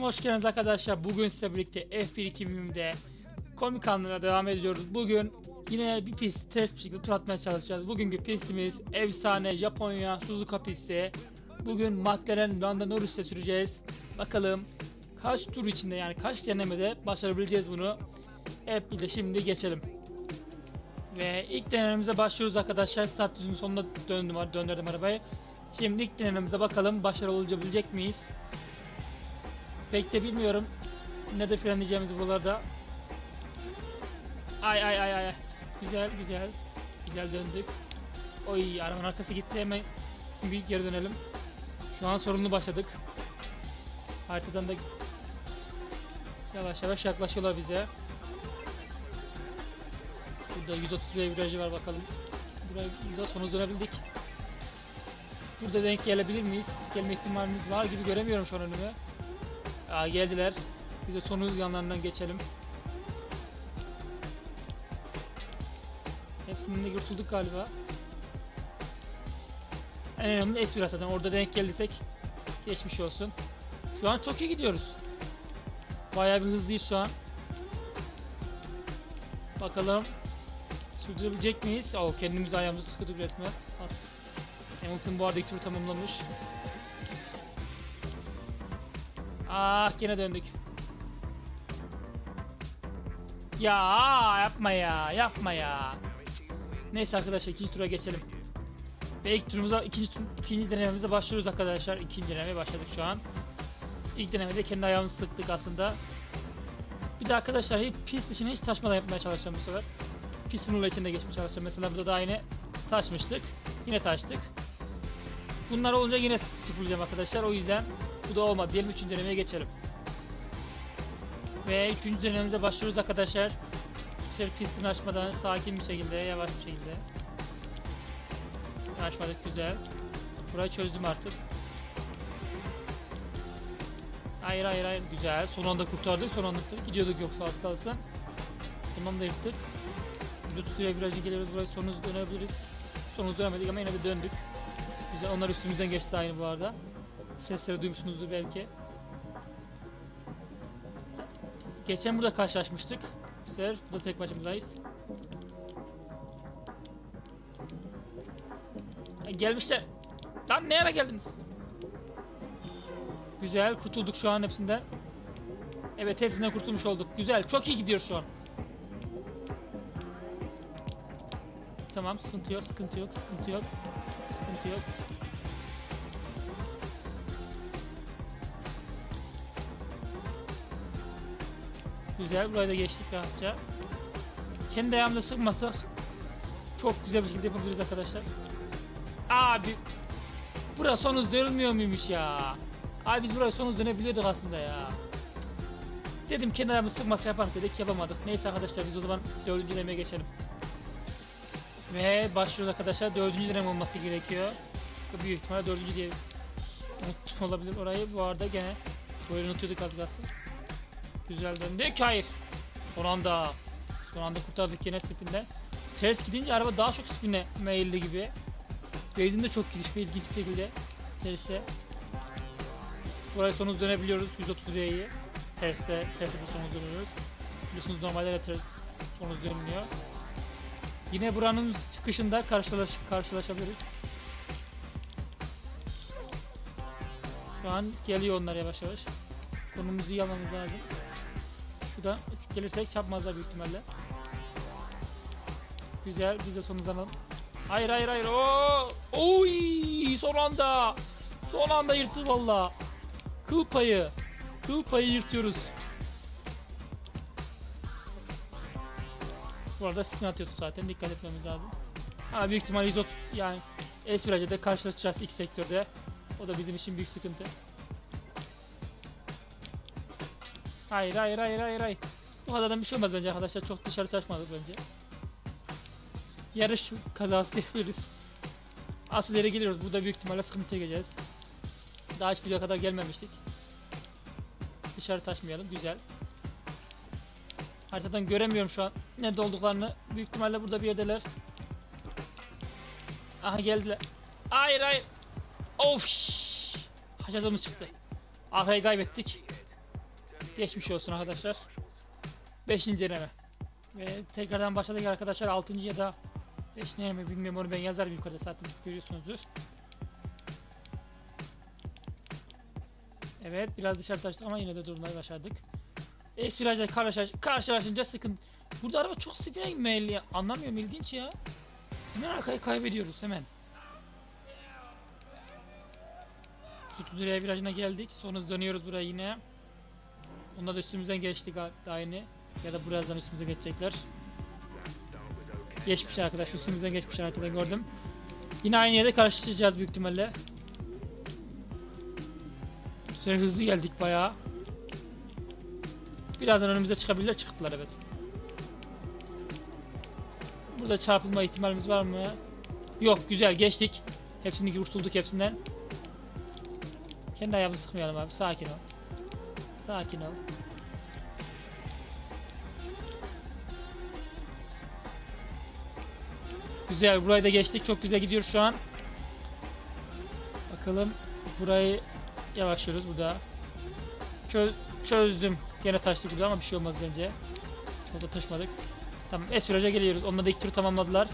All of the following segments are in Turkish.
Kanalıma hoş geldiniz arkadaşlar. Bugün size birlikte F1 2020'de komik anlara devam ediyoruz. Bugün yine bir pist test bir şekilde tur atmaya çalışacağız. Bugünkü pistimiz efsane Japonya Suzuka pisti. Bugün McLaren Landa Norris'te süreceğiz. Bakalım kaç tur içinde yani kaç denemede başarabileceğiz bunu. Hep birlikte şimdi geçelim. Ve ilk denememize başlıyoruz arkadaşlar. Start düzünün sonunda döndüm, döndürdüm arabayı. Şimdi ilk denememize bakalım başarılı olabilecek miyiz? Pek de bilmiyorum. Ne de frenleyeceğimizi buralarda. Ay ay ay ay. Güzel güzel. Güzel döndük. Oy arabanın arkası gitti hemen bir geri dönelim. Şu an sorunlu başladık. Haritadan da yavaş yavaş yaklaşıyorlar bize. Burada 130 virajı var bakalım. Burada sonu dönebildik. Burada denk gelebilir miyiz? Gelme ihtimalimiz var gibi göremiyorum şu an önümü. Aa, geldiler. Biz de son yanlarından geçelim. Hepsinden de kurtulduk galiba. En önemli S1 zaten. Orada denk geldiysek geçmiş olsun. Şu an çok iyi gidiyoruz. Bayağı bir hızlıyız şu an. Bakalım sürdürebilecek miyiz? Oo, kendimizi ayağımızı resmen. At. Hamilton bu arada ilk turu tamamlamış. Ah gene döndük. Ya yapma ya yapma ya. Neyse arkadaşlar ikinci tura geçelim. Ve ilk turumuza ikinci ikinci denememize başlıyoruz arkadaşlar. İkinci denemeye başladık şu an. İlk denemede kendi ayağımızı sıktık aslında. Bir de arkadaşlar hiç pist içine hiç taşmadan yapmaya çalışacağım bu sefer. Pistin ula içinde geçmeye çalışacağım. Mesela burada daha yine taşmıştık. Yine taştık. Bunlar olunca yine sıfırlayacağım arkadaşlar. O yüzden bu da olmadı. Diyelim üçüncü denemeye geçelim. Ve üçüncü denememize başlıyoruz arkadaşlar. Şöyle pistini açmadan sakin bir şekilde, yavaş bir şekilde. Açmadık güzel. Burayı çözdüm artık. Hayır hayır hayır güzel. Son anda kurtardık. Son anda kurtardık. Gidiyorduk yoksa az kalsın. Tamam da yırttık. Tutuyor virajı geliyoruz. Burayı sonuz dönebiliriz. Sonuz dönemedik ama yine de döndük. Güzel. Onlar üstümüzden geçti aynı bu arada. Sesleri duymuşsunuzdur belki. Geçen burada karşılaşmıştık. Bu sefer burada tek başımızdayız. Ha, gelmişler. Lan ne ara geldiniz? Güzel kurtulduk şu an hepsinden. Evet hepsinden kurtulmuş olduk. Güzel çok iyi gidiyor şu an. Tamam sıkıntı yok sıkıntı yok sıkıntı yok. Sıkıntı yok. Güzel burayı da geçtik rahatça. Kendi ayağımda sıkmasak çok güzel bir şekilde yapabiliriz arkadaşlar. Abi burası son hız dönülmüyor muymuş ya? Abi biz buraya son hız dönebiliyorduk aslında ya. Dedim kendi ayağımı sıkmasa yaparız dedik yapamadık. Neyse arkadaşlar biz o zaman dördüncü denemeye geçelim. Ve başlıyoruz arkadaşlar. Dördüncü deneme olması gerekiyor. Büyük ihtimalle dördüncü diye unuttum olabilir orayı. Bu arada gene böyle unutuyorduk az kalsın. Güzel döndük. Hayır. Son anda. Son anda kurtardık yine spinden. Ters gidince araba daha çok spine meyilli gibi. Beyzin de çok gidiş bir ilginç bir şekilde. Terste. Buraya sonuz dönebiliyoruz. 130 R'yi. Terste, terste de sonuz dönüyoruz. Biliyorsunuz normalde de ters sonuz dönmüyor. Yine buranın çıkışında karşılaş karşılaşabiliriz. Şu an geliyor onlar yavaş yavaş. Konumuzu iyi almamız lazım. Şuradan gelirsek çarpmazlar büyük ihtimalle. Güzel biz de alalım. Hayır hayır hayır. Oo! Oy! Son anda. Son anda yırttı valla. Kıl payı. Kıl payı yırtıyoruz. Bu arada spin atıyorsun zaten dikkat etmemiz lazım. Ha büyük ihtimal izot yani es virajda karşılaşacağız ilk sektörde. O da bizim için büyük sıkıntı. Hayır hayır hayır hayır hayır. Bu kadardan bir şey olmaz bence arkadaşlar. Çok dışarı taşmadık bence. Yarış kazası yapıyoruz. Asıl yere geliyoruz. Burada büyük ihtimalle sıkıntı çekeceğiz. Daha hiç buraya kadar gelmemiştik. Dışarı taşmayalım. Güzel. Haritadan göremiyorum şu an nerede olduklarını. Büyük ihtimalle burada bir yerdeler. Aha geldiler. Hayır hayır. Of. Haşadığımız çıktı. Arkayı kaybettik. Geçmiş olsun arkadaşlar. 5. deneme. Ve tekrardan başladık arkadaşlar 6. ya da 5 deneme bilmiyorum onu ben yazarım yukarıda zaten görüyorsunuzdur. Evet biraz dışarı taştık ama yine de durmayı başardık. Es virajla karşılaş karşılaşınca sıkıntı. Burada araba çok spine meyilli. Anlamıyorum ilginç ya. Hemen arkayı kaybediyoruz hemen. Tutuluraya virajına geldik. Sonra dönüyoruz buraya yine. Onda da üstümüzden geçtik daha yeni. Ya da birazdan üstümüze geçecekler. Geçmiş arkadaş üstümüzden geçmiş arkadan gördüm. Yine aynı yerde karşılaşacağız büyük ihtimalle. Sefer hızlı geldik bayağı. Birazdan önümüze çıkabilirler çıktılar evet. Burada çarpılma ihtimalimiz var mı? Yok güzel geçtik. Hepsini kurtulduk hepsinden. Kendi ayağımızı sıkmayalım abi sakin ol. Sakin ol. Güzel burayı da geçtik çok güzel gidiyor şu an. Bakalım burayı yavaşlıyoruz burada. Çö çözdüm. Gene taştık burada ama bir şey olmaz bence. Çok da taşmadık. Tamam es viraja geliyoruz. Onlar da ilk turu tamamladılar.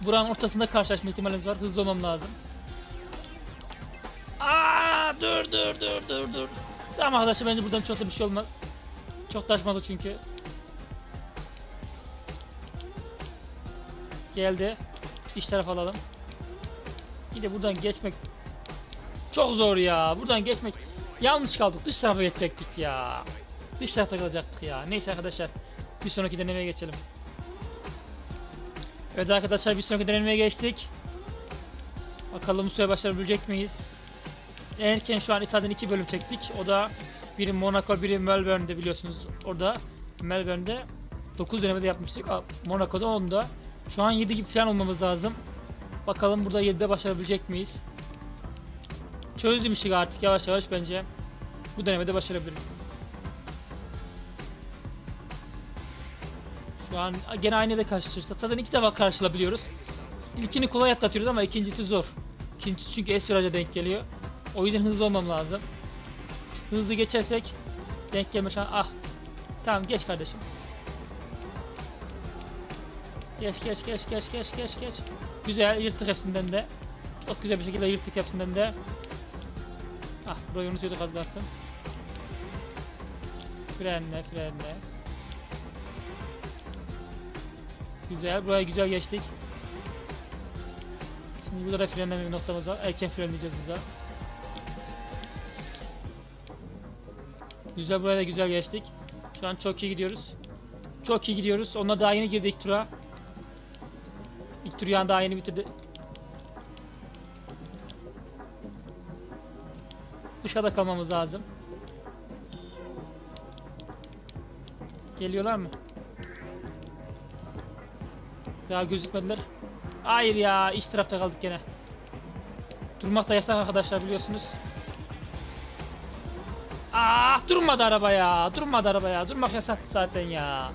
Buranın ortasında karşılaşma ihtimalimiz var. Hızlı olmam lazım. Aa dur dur dur dur dur. Tamam arkadaşlar bence buradan çok da bir şey olmaz. Çok taşmadı çünkü. Geldi. İç taraf alalım. Bir de buradan geçmek çok zor ya. Buradan geçmek yanlış kaldık. Dış tarafa geçecektik ya. Dış tarafta kalacaktık ya. Neyse arkadaşlar. Bir sonraki denemeye geçelim. Evet arkadaşlar bir sonraki denemeye geçtik. Bakalım süre başarabilecek miyiz? Erken şu an zaten iki bölüm çektik. O da biri Monaco, biri Melbourne'de biliyorsunuz. Orada Melbourne'de 9 denemede yapmıştık. Monaco'da 10'da. Şu an 7 gibi falan olmamız lazım. Bakalım burada 7'de başarabilecek miyiz? Çözdüm işi artık yavaş yavaş bence. Bu denemede başarabiliriz. Şu an gene aynı da karşılaştık. Zaten iki defa karşılayabiliyoruz. İlkini kolay atlatıyoruz ama ikincisi zor. İkincisi çünkü es viraja denk geliyor. O yüzden hızlı olmam lazım. Hızlı geçersek denk gelme şansı. Ah. Tamam geç kardeşim. Geç geç geç geç geç geç geç. Güzel yırttık hepsinden de. Çok güzel bir şekilde yırttık hepsinden de. Ah burayı unutuyorduk az kalsın. Frenle frenle. Güzel buraya güzel geçtik. Şimdi burada da frenleme bir noktamız var. Erken frenleyeceğiz burada. Güzel buraya da güzel geçtik. Şu an çok iyi gidiyoruz. Çok iyi gidiyoruz. Onlar daha yeni girdik tura. İlk tur yani daha yeni bitirdi. Dışarıda kalmamız lazım. Geliyorlar mı? Daha gözükmediler. Hayır ya iç tarafta kaldık gene. Durmak da yasak arkadaşlar biliyorsunuz. Ah durmadı araba ya. Durmadı araba ya. Durmak yasak zaten ya.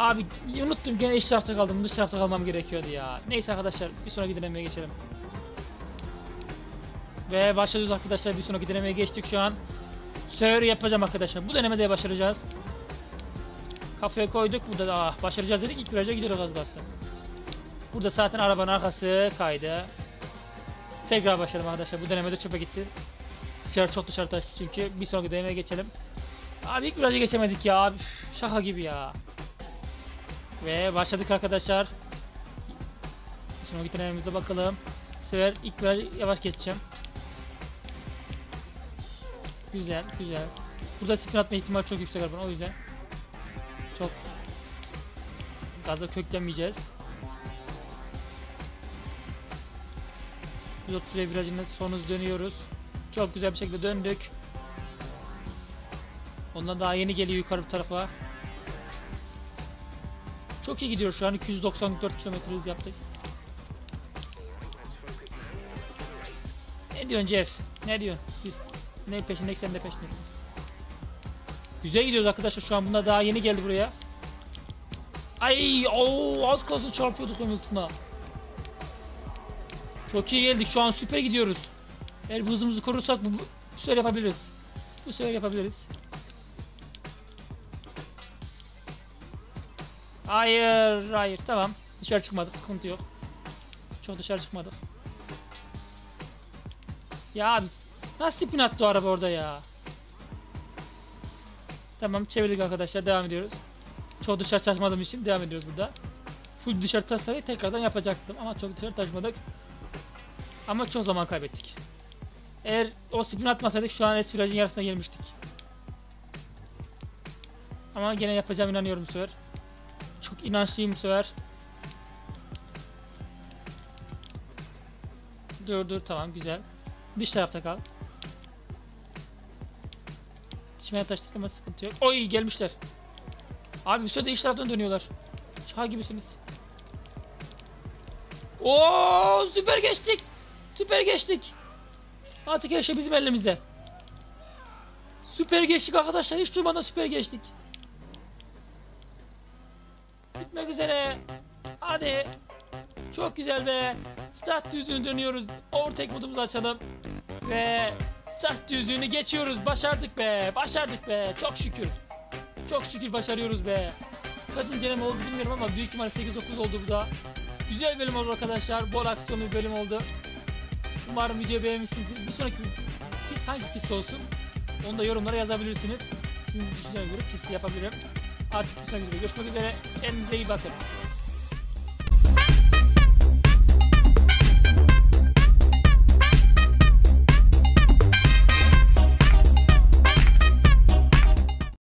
Abi unuttum gene iç tarafta kaldım. Dış tarafta kalmam gerekiyordu ya. Neyse arkadaşlar bir sonraki denemeye geçelim. Ve başlıyoruz arkadaşlar bir sonraki denemeye geçtik şu an. Sör yapacağım arkadaşlar. Bu denemede başaracağız. Kafaya koyduk. Burada da ah, başaracağız dedik. İlk viraja gidiyoruz az kalsın. Burada zaten arabanın arkası kaydı. Tekrar başlayalım arkadaşlar. Bu denemede çöpe gitti. Dışarı çok dışarı taştı çünkü. Bir sonraki denemeye geçelim. Abi ilk viraja geçemedik ya. Abi, şaka gibi ya. Ve başladık arkadaşlar. Sonraki denememize bakalım. Bu sefer ilk virajı yavaş geçeceğim. Güzel, güzel. Burada spin atma ihtimali çok yüksek arabanın o yüzden. Çok gaza köklenmeyeceğiz. 130 virajının son hız dönüyoruz. Çok güzel bir şekilde döndük. Ondan daha yeni geliyor yukarı bir tarafa. Çok iyi gidiyor şu an 294 km hız yaptık. Ne diyorsun Jeff? Ne diyorsun? Biz ne peşindeyiz sen de peşindesin. Güzel gidiyoruz arkadaşlar şu an bunlar daha yeni geldi buraya. Ay o az kalsın çarpıyorduk Hamilton'a. Çok iyi geldik şu an süper gidiyoruz. Eğer bu hızımızı korursak bu, bu süper yapabiliriz. Bu sefer yapabiliriz. Hayır, hayır. Tamam. Dışarı çıkmadık. Sıkıntı yok. Çok dışarı çıkmadık. Ya abi nasıl spin attı o araba orada ya? Tamam çevirdik arkadaşlar devam ediyoruz. Çok dışarı taşmadığım için devam ediyoruz burada. Full dışarı taşsaydı tekrardan yapacaktım ama çok dışarı taşmadık. Ama çok zaman kaybettik. Eğer o spin atmasaydık şu an es virajın yarısına gelmiştik. Ama gene yapacağım inanıyorum bu sefer. Çok inançlıyım bu sefer. Dur dur tamam güzel. Dış tarafta kal. Çimene taştık ama sıkıntı yok. Oy gelmişler. Abi bir sürede iç taraftan dönüyorlar. Şaka gibisiniz. Oo süper geçtik. Süper geçtik. Artık her şey bizim elimizde. Süper geçtik arkadaşlar. Hiç durmadan süper geçtik. Bitmek üzere. Hadi. Çok güzel be. Start düzlüğünü dönüyoruz. Overtake modumuzu açalım. Ve start düzlüğünü geçiyoruz. Başardık be. Başardık be. Çok şükür. Çok şükür başarıyoruz be. Kaçıncı deneme oldu bilmiyorum ama büyük ihtimalle 8-9 oldu bu da. Güzel bölüm oldu arkadaşlar. Bol aksiyonlu bir bölüm oldu. Umarım videoyu beğenmişsinizdir. Bir sonraki pist hangi pist olsun? Onu da yorumlara yazabilirsiniz. Sizin düşüncenize göre pist yapabilirim. アーティストソングでしこぎでエンデイバセル。